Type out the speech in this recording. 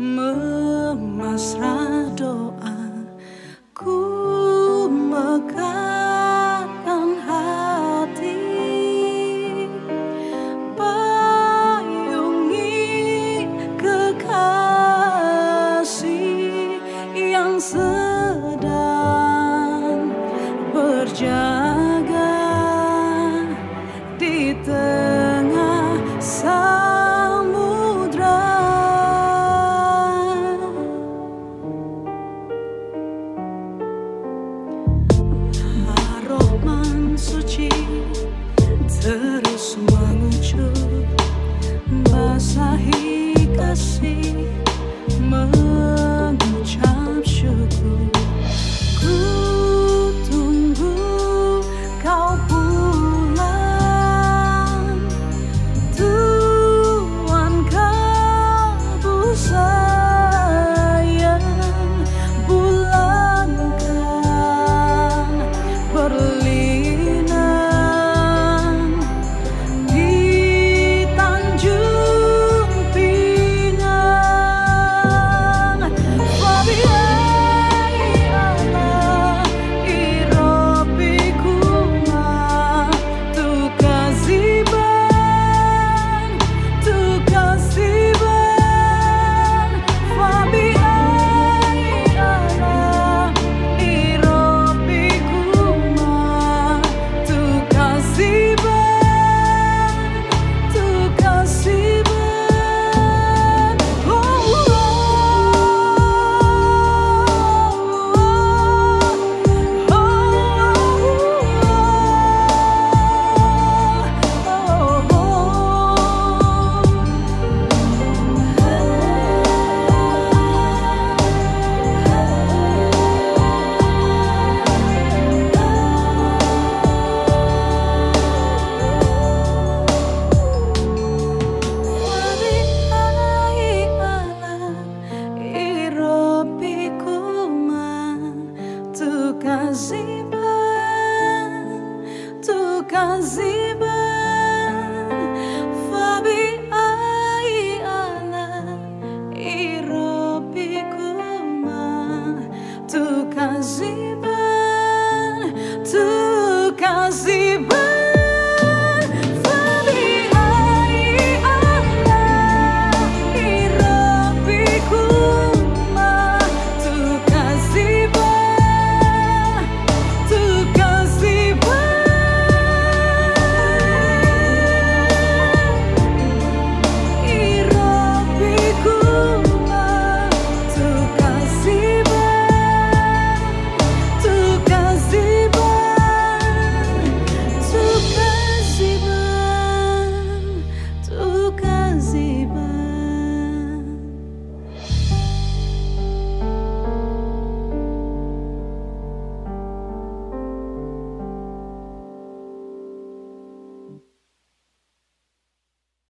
memasrah doa. Fabi